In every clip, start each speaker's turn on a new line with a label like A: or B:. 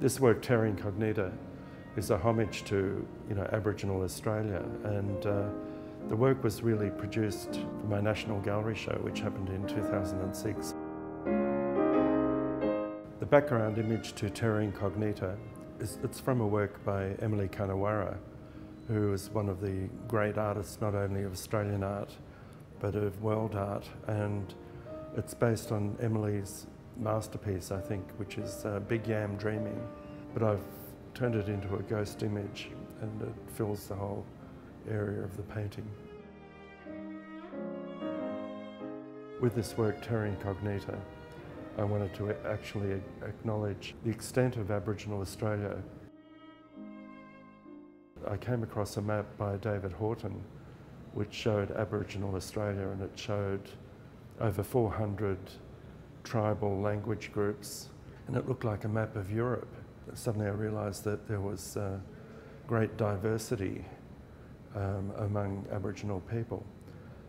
A: This work, Terra Incognita, is a homage to you know Aboriginal Australia, and uh, the work was really produced for my National Gallery show, which happened in 2006. The background image to Terra Incognita is it's from a work by Emily Kngwarreye, who is one of the great artists not only of Australian art but of world art, and it's based on Emily's masterpiece, I think, which is uh, Big Yam Dreaming. But I've turned it into a ghost image and it fills the whole area of the painting. With this work, Terra Incognita, I wanted to actually acknowledge the extent of Aboriginal Australia. I came across a map by David Horton which showed Aboriginal Australia and it showed over 400 tribal language groups and it looked like a map of Europe. Suddenly I realised that there was uh, great diversity um, among Aboriginal people.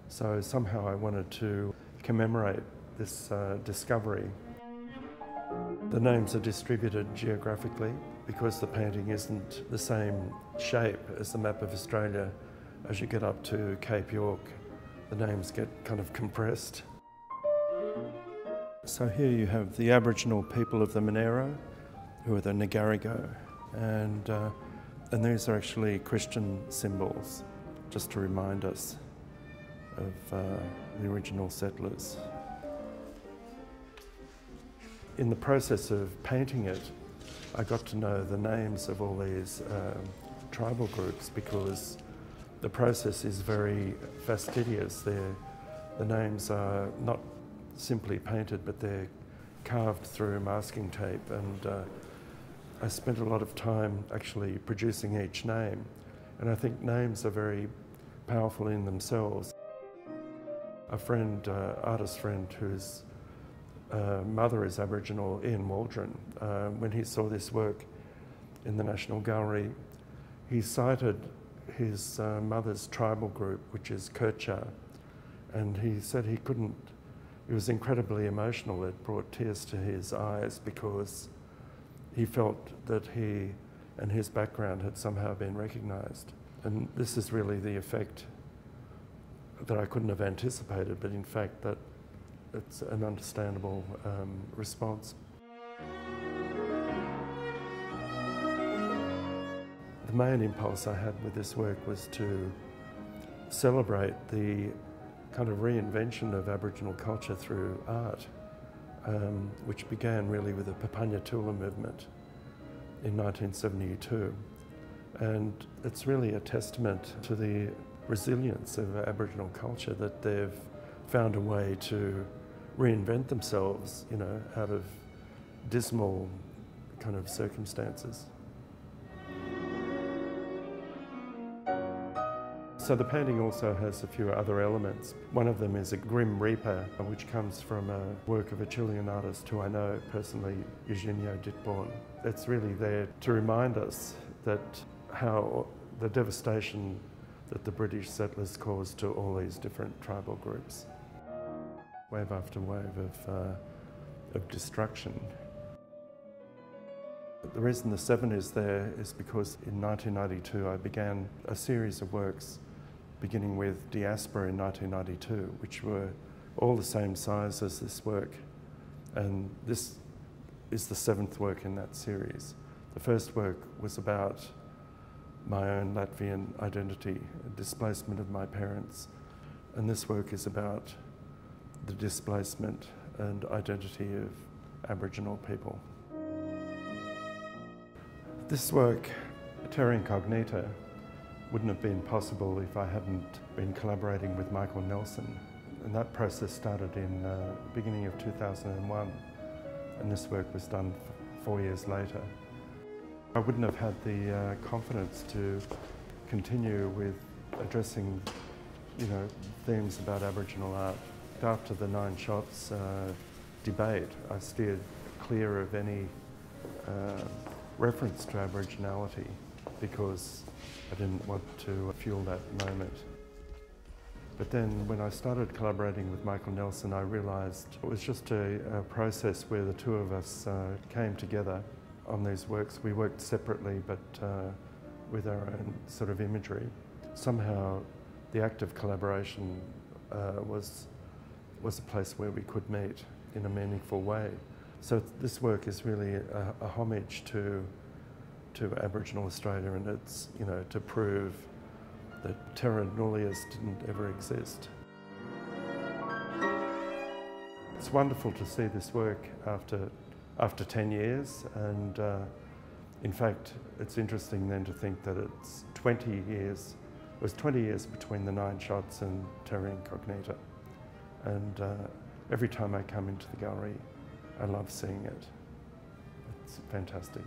A: So somehow I wanted to commemorate this uh, discovery. The names are distributed geographically because the painting isn't the same shape as the map of Australia. As you get up to Cape York, the names get kind of compressed. So here you have the Aboriginal people of the Monaro, who are the Ngarigo, and, uh, and these are actually Christian symbols, just to remind us of uh, the original settlers. In the process of painting it, I got to know the names of all these um, tribal groups because the process is very fastidious. They're, the names are not simply painted, but they're carved through masking tape. And uh, I spent a lot of time actually producing each name. And I think names are very powerful in themselves. A friend, uh, artist friend, whose uh, mother is Aboriginal, Ian Waldron, uh, when he saw this work in the National Gallery, he cited his uh, mother's tribal group, which is Kircha, and he said he couldn't it was incredibly emotional. It brought tears to his eyes because he felt that he and his background had somehow been recognised. And this is really the effect that I couldn't have anticipated, but in fact that it's an understandable um, response. The main impulse I had with this work was to celebrate the kind of reinvention of Aboriginal culture through art, um, which began really with the Papunya Tula movement in 1972. And it's really a testament to the resilience of Aboriginal culture that they've found a way to reinvent themselves, you know, out of dismal kind of circumstances. So the painting also has a few other elements. One of them is a Grim Reaper, which comes from a work of a Chilean artist who I know personally, Eugenio Dittborn. It's really there to remind us that how the devastation that the British settlers caused to all these different tribal groups. Wave after wave of, uh, of destruction. The reason the seven is there is because in 1992 I began a series of works beginning with Diaspora in 1992, which were all the same size as this work. And this is the seventh work in that series. The first work was about my own Latvian identity, displacement of my parents. And this work is about the displacement and identity of Aboriginal people. This work, Terra Incognita, wouldn't have been possible if I hadn't been collaborating with Michael Nelson. And that process started in the uh, beginning of 2001, and this work was done four years later. I wouldn't have had the uh, confidence to continue with addressing, you know, themes about Aboriginal art. After the Nine Shots uh, debate, I steered clear of any uh, reference to Aboriginality because I didn't want to fuel that moment. But then when I started collaborating with Michael Nelson, I realised it was just a, a, process where the two of us uh, came together on these works. We worked separately, but uh, with our own sort of imagery. Somehow, the act of collaboration uh, was was a place where we could meet in a meaningful way. So this work is really a, a homage to to Aboriginal Australia, and it's you know to prove that terra nullius didn't ever exist. It's wonderful to see this work after after 10 years, and uh, in fact, it's interesting then to think that it's 20 years. It was 20 years between the nine shots and Terra Incognita, and uh, every time I come into the gallery, I love seeing it. It's fantastic.